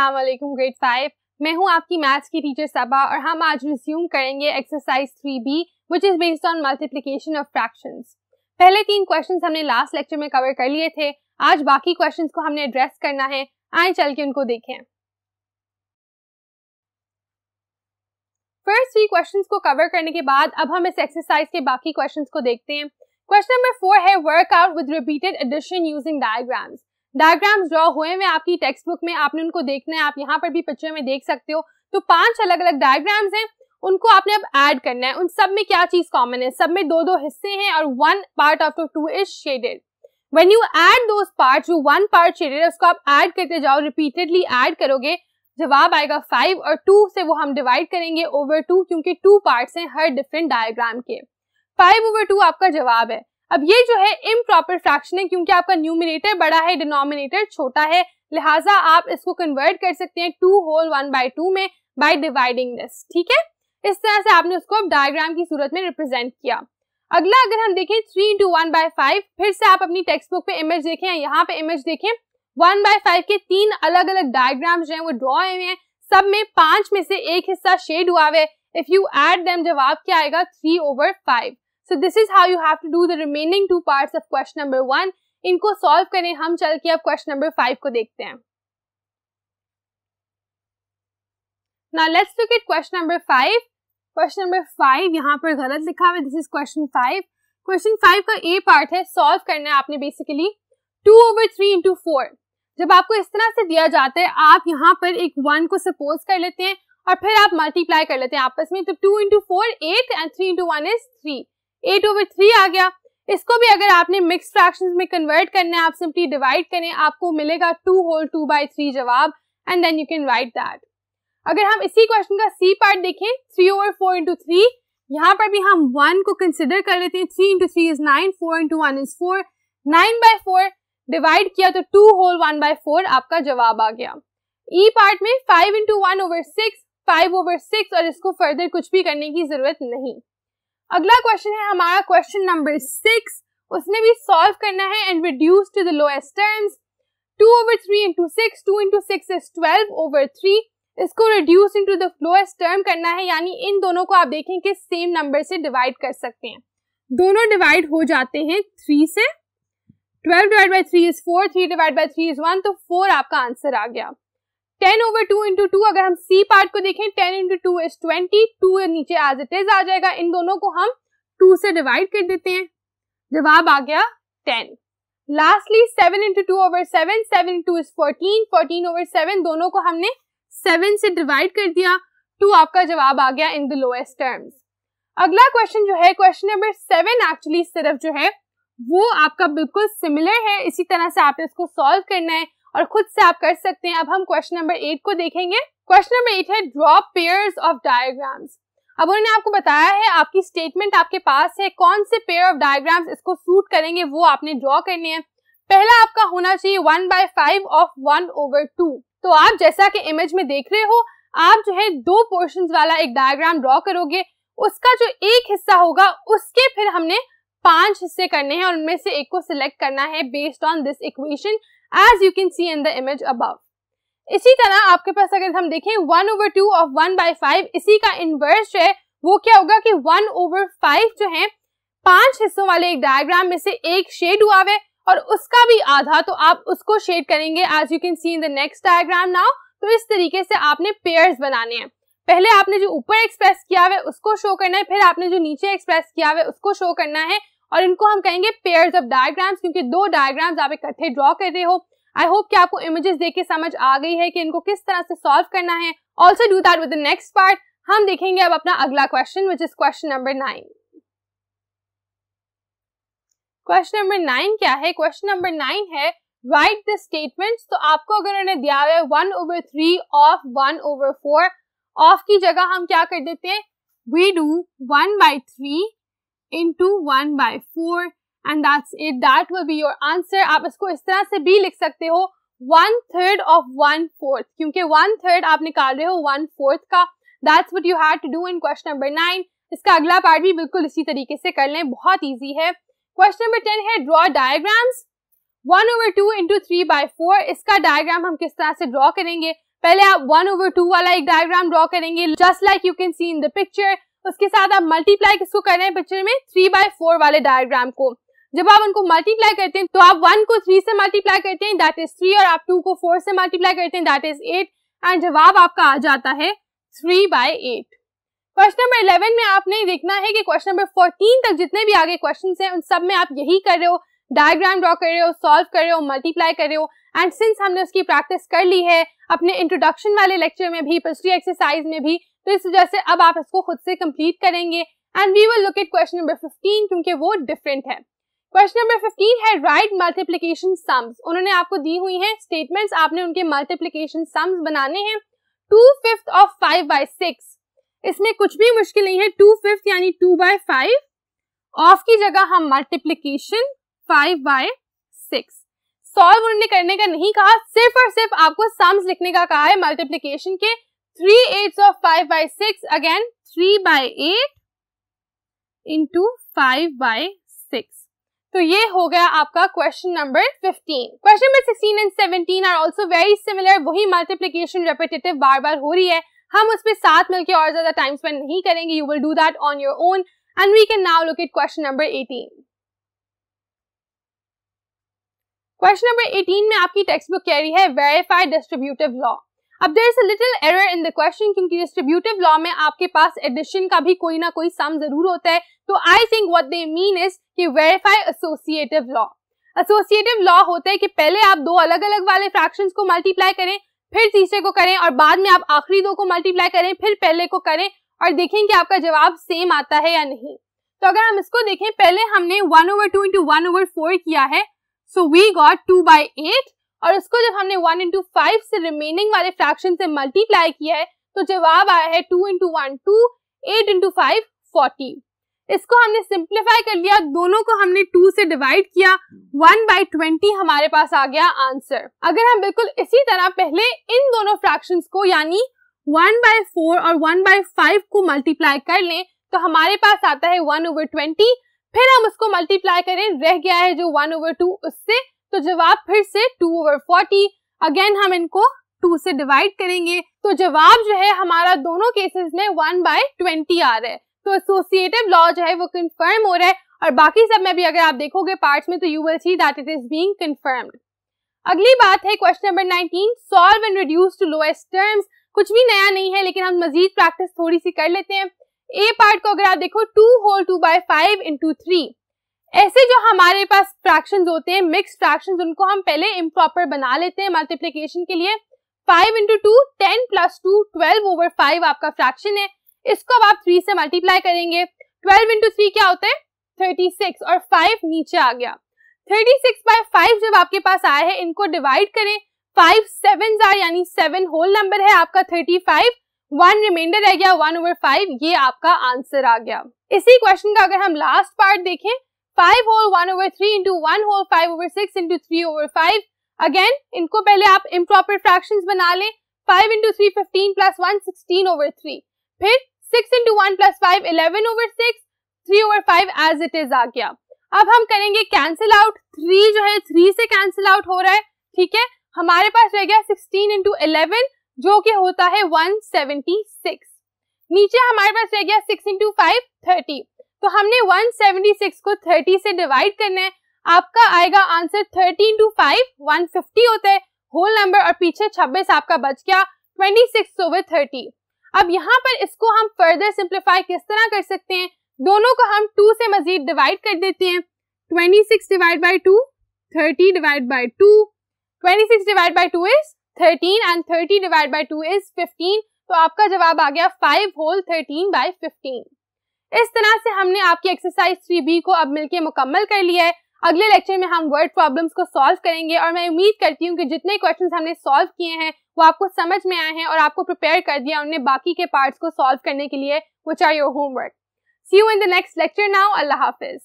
अस्सलाम grade five मैं हूँ आपकी मैथ्स की टीचर सबा और हम आज रिज्यूम करेंगे exercise three B which is based on multiplication of fractions पहले तीन क्वेश्चंस हमने लास्ट लेक्चर में कवर कर लिए थे. आज बाकी क्वेश्चंस को हमने एड्रेस करना है. आए चल के उनको देखें. फ़र्स्ट थ्री क्वेश्चंस को कवर करने के बाद अब हम इस एक्सरसाइज के बाकी क्वेश्चंस को देखते हैं. क्वेश्चन नंबर फोर है work out with repeated addition using diagrams diagrams draw हुए हुए आपकी टेक्स्ट बुक में, आपने उनको देखना है, आप यहाँ पर भी पिक्चर में देख सकते हो। तो पाँच अलग अलग डायग्राम्स हैं, उनको आपने अब ऐड करना है। उन सब में क्या चीज़ कॉमन है? सब में दो दो हिस्से हैं और one part of two is shaded when you add दो पार्ट जो वन पार्ट शेडेड है, उसको आप ऐड करते जाओ रिपीटेडली ऐड करोगे, जवाब आएगा फाइव और टू से वो हम डिवाइड करेंगे ओवर टू क्योंकि टू पार्ट्स हैं हर डिफरेंट डायग्राम के। फाइव ओवर टू आपका जवाब है। अब ये जो है इम्प्रॉपर फ्रैक्शन है, क्योंकि आपका न्यूमिनेटर बड़ा है डिनोमिनेटर छोटा है, लिहाजा आप इसको कन्वर्ट कर सकते हैं two whole one by two में बाई डिवाइडिंग दिस ठीक है? इस तरह से आपने उसको अब डायग्राम की सूरत में रिप्रेजेंट किया। अगला अगर हम देखें three into one by five फिर से आप अपनी टेक्स्ट बुक पे इमेज देखें यहाँ पे इमेज देखें वन बाय फाइव के तीन अलग अलग डायग्राम जो है वो ड्रॉ हुए हैं, सब में पाँच में से एक हिस्सा शेड हुआ है। इफ़ यू एड देम जवाब क्या आएगा? Three over five so this is how you have to do the remaining two parts of question number one इनको सॉल्व करें, हम चल के अब क्वेश्चन नंबर फाइव को देखते हैं। Now let's look at question number five. Question number five, यहाँ पर गलत लिखा हुआ this is question five question five का ए पार्ट है सॉल्व करना है आपने basically two over three into four जब आपको इस तरह से दिया जाता है, आप यहाँ पर एक वन को सपोज़ कर लेते हैं और फिर आप मल्टीप्लाई कर लेते हैं आपस में। तो two into four eight and three into one is three eight over three आ गया। इसको भी अगर आपने मिक्स फ्रैक्शंस में कन्वर्ट करना है, आप सिंपली डिवाइड करें, आपको मिलेगा two whole two by three जवाब and then you can write that अगर हम इसी क्वेश्चन का सी पार्ट देखें three over four into three यहाँ पर भी हम वन को कंसिडर कर लेते हैं three into three is nine four into one is four nine by four divide किया तो two whole one by four आपका जवाब आ गया। ई e पार्ट में five into one over six five over six और इसको फर्दर कुछ भी करने की ज़रूरत नहीं। अगला क्वेश्चन है, हमारा क्वेश्चन नंबर सिक्स उसमें भी सॉल्व करना है and reduce to the lowest terms two over three into six two into six is twelve over three इसको reduce into the lowest term करना है, यानी इन दोनों को आप देखें कि सेम नंबर से डिवाइड कर सकते हैं। दोनों डिवाइड हो जाते हैं थ्री से। Twelve divide by three is four three divide by three is one तो फोर आपका आंसर आ गया। Ten over two into two, अगर हम सी पार्ट को देखें, ten into two is twenty two नीचे एज इट इज़ आ जाएगा। इन दोनों को हम टू से डिवाइड कर देते हैं। जवाब आ गया ten. Lastly seven into two over seven seven into is fourteen fourteen over seven दोनों को हमने सेवन से डिवाइड कर दिया। टू आपका जवाब आ गया इन द लोएस्ट टर्म्स अगला क्वेश्चन जो है क्वेश्चन नंबर सेवन एक्चुअली सिर्फ़ जो है, वो आपका बिल्कुल सिमिलर है। इसी तरह से आपने इसको सॉल्व करना है। और खुद से आप कर सकते हैं। अब हम क्वेश्चन नंबर एट को देखेंगे। क्वेश्चन नंबर एट है ड्रॉ पेयर्स ऑफ़ डायग्राम्स अब उन्होंने आपको बताया है, आपकी स्टेटमेंट आपके पास है, कौन से पेयर ऑफ़ डायग्राम्स इसको सूट करेंगे, वो आपने ड्रॉ करने हैं। पहला आपका होना चाहिए one by five of one over two तो आप जैसा कि इमेज में देख रहे हो, आप जो है दो पोर्शन वाला एक डायग्राम ड्रॉ करोगे। उसका जो एक हिस्सा होगा, उसके फिर हमने पाँच हिस्से करने हैं और उनमें से एक को सिलेक्ट करना है based on this equation as you can see in the image above इसी तरह आपके पास अगर हम देखें one over two of one by five इसी का इनवर्स है, वो क्या होगा कि वन ओवर फाइव जो है, पाँच हिस्सों वाले एक डायग्राम में से एक शेड हुआ है और उसका भी आधा तो आप उसको शेड करेंगे as you can see in the next diagram now तो इस तरीके से आपने पेयर्स बनाने हैं। पहले आपने जो ऊपर एक्सप्रेस किया हुआ है, उसको शो करना है, फिर आपने जो नीचे एक्सप्रेस किया हुआ है, उसको शो करना है और इनको हम कहेंगे पेयर्स ऑफ़ डायग्राम्स क्योंकि दो डायग्राम्स आप इकट्ठे ड्रॉ कर रहे हो। आई होप कि आपको इमेजेस देख के समझ आ गई है कि इनको किस तरह से सॉल्व करना है। Also do that with next part हम देखेंगे अब अपना अगला question which is question number nine question number nine क्या है? क्वेश्चन नंबर नाइन है राइट द स्टेटमेंट्स तो आपको अगर उन्होंने दिया हुआ है one over three of one over four of की जगह हम क्या कर देते हैं? We do one by three into one by four and that's it that will be your answer आप इसको इस तरह से भी लिख सकते हो one third of one fourth क्योंकि वन थर्ड आप निकाल रहे हो वन फोर्थ का। That's what you had to do in question number nine इसका अगला पार्ट भी बिल्कुल इसी तरीके से कर लें, बहुत ईजी है। क्वेश्चन नंबर टेन है draw diagrams one over two into three by four इसका डायग्राम हम किस तरह से ड्रॉ करेंगे? पहले आप वन ओवर टू वाला एक डायग्राम ड्रॉ करेंगे just like you can see in the picture उसके साथ आप मल्टीप्लाई किसको कर रहे हैं पिक्चर में? थ्री बाय फोर वाले डायग्राम को। जब आप उनको मल्टीप्लाई करते हैं तो आप वन को थ्री से मल्टीप्लाई करते हैं दैट इज़ थ्री और आप टू को फोर से मल्टीप्लाई करते हैं दैट इज़ एट एंड जवाब आपका आ जाता है three by eight question number eleven में आपने देखना है कि क्वेश्चन नंबर फोर्टीन तक जितने भी आगे क्वेश्चन हैं, उन सब में आप यही कर रहे हो डायग्राम ड्रॉ कर रहे हो सॉल्व कर रहे हो मल्टीप्लाई कर रहे हो एंड सिंस हमने उसकी प्रैक्टिस कर ली है, अपने इंट्रोडक्शन वाले लेक्चर में भी पिछली एक्सरसाइज में भी तो इस वजह से अब आप इसको खुद से कंप्लीट करेंगे। And we will look at question number 15 क्योंकि वो डिफरेंट है। क्वेश्चन नंबर 15 है राइट मल्टीप्लीकेशन सम्स उन्होंने आपको दी हुई हैं स्टेटमेंट्स आपने उनके मल्टीप्लीकेशन सम्स बनाने हैं। Two fifth of five by six इसमें कुछ भी मुश्किल नहीं है। टू फिफ्थ यानी टू बाय फाइव ऑफ़ की जगह हम multiplication five by six solve उन्होंने करने का नहीं कहा, सिर्फ़ और सिर्फ़ आपको सम्स लिखने का कहा है मल्टीप्लीकेशन के। Three eight of five by six again three by eight into five by six तो ये हो गया आपका question number 15 question number 16 and 17 are also very similar वही मल्टीप्लिकेशन रेपिटेटिव बार बार हो रही है। हम उस पर साथ मिलकर और ज़्यादा टाइम स्पेंड नहीं करेंगे। You will do that on your own and we can now look at question number 18 question number 18 में आपकी टेक्स्ट बुक कह रही है वेरीफाइड डिस्ट्रीब्यूटिव लॉ अब there is a little error in the question क्योंकि distributive law में आपके पास addition का भी कोई ना कोई सम ज़रूर होता है। तो I think what they mean is कि verify associative law associative law होता है कि पहले आप दो अलग अलग वाले फ्रैक्शंस को मल्टीप्लाई करें, फिर तीसरे को करें और बाद में आप आखिरी दो को मल्टीप्लाई करें, फिर पहले को करें और देखें कि आपका जवाब सेम आता है या नहीं। तो अगर हम इसको देखें, पहले हमने one over two into one over four किया है so we got two by eight और उसको जब हमने वन इंटू फाइव से रिमेनिंग वाले फ्रैक्शन से मल्टीप्लाई किया है तो जवाब आया है two into one two eight into five forty इसको हमने सिंप्लीफाई कर लिया, दोनों को हमने टू से डिवाइड किया वन बाई ट्वेंटी हमारे पास आ गया आंसर अगर हम बिल्कुल इसी तरह पहले इन दोनों फ्रैक्शंस को, यानी वन बाय फोर और वन बाय फाइव को मल्टीप्लाई कर लें तो हमारे पास आता है वन ओवर ट्वेंटी फिर हम उसको मल्टीप्लाई करें, रह गया है जो वन ओवर टू उससे तो जवाब फिर से टू ओवर फोर्टी अगेन हम इनको टू से डिवाइड करेंगे. तो जवाब जो है हमारा दोनों केसेस में वन बाय ट्वेंटी आ रहा है. तो एसोसिएटिव लॉ जो है वो कंफर्म हो रहा है. और बाकी सब में भी अगर आप देखोगे पार्ट्स में तो you will see that it is being confirmed अगली बात है question number 19 solve and reduce to lowest terms कुछ भी नया नहीं है, लेकिन हम मजीद प्रैक्टिस थोड़ी सी कर लेते हैं. ए पार्ट को अगर आप देखो two whole two by five into three ऐसे जो हमारे पास फ्रैक्शंस होते हैं मिक्स फ्रैक्शंस उनको हम पहले इम्प्रॉपर बना लेते हैं मल्टीप्लीकेशन के लिए। Five into two ten plus two twelve over five आपका फ्रैक्शन है। इसको अब आप थ्री से मल्टीप्लाई करेंगे। ट्वेल्व इंटू थ्री क्या होता है? थर्टी सिक्स और फाइव नीचे आ गया। थर्टी सिक्स बाय फाइव जब आपके पास आया है, इनको डिवाइड करें। फाइव सेवन जार यानी सेवन होल नंबर है आपका थर्टी फाइव वन रिमाइंडर रह गया वन ओवर फाइव ये आपका आंसर आ गया। इसी क्वेश्चन का अगर हम लास्ट पार्ट देखें five whole one over three into one whole five over six into three over five again इनको पहले आप इम्प्रॉपर फ्रैक्शन बना लें। Five into three fifteen plus one sixteen over three फिर six into one plus five eleven over six three over five as it is आ गया। अब हम करेंगे कैंसिल आउट थ्री जो है थ्री से कैंसिल आउट हो रहा है। ठीक है? हमारे पास रह गया सिक्सटीन इंटू इलेवन जो कि होता है वन सेवेंटी सिक्स नीचे हमारे पास रह गया सिक्स इंटू फाइव थर्टी तो हमने 176 को 30 से डिवाइड करना है। आपका आएगा आंसर 30 इंटू फाइव वन होता है। होल नंबर और पीछे 26 आपका बच गया 26 ओवर 30 अब यहाँ पर इसको हम फर्दर सिंप्लीफाई किस तरह कर सकते हैं? दोनों को हम 2 से मजीद डिवाइड कर देते हैं। 26 divide by two thirty divide by two twenty six divide by two is thirteen and thirty divide by two is fifteen तो आपका जवाब आ गया five whole thirteen by fifteen इस तरह से हमने आपकी एक्सरसाइज थ्री बी को अब मिलकर मुकम्मल कर लिया है। अगले लेक्चर में हम वर्ड प्रॉब्लम्स को सॉल्व करेंगे और मैं उम्मीद करती हूँ कि जितने क्वेश्चन हमने सॉल्व किए हैं, वो आपको समझ में आए हैं और आपको प्रिपेयर कर दिया उन्हें बाकी के पार्ट्स को सॉल्व करने के लिए are your homework see you in the next lecture now Allah Hafiz.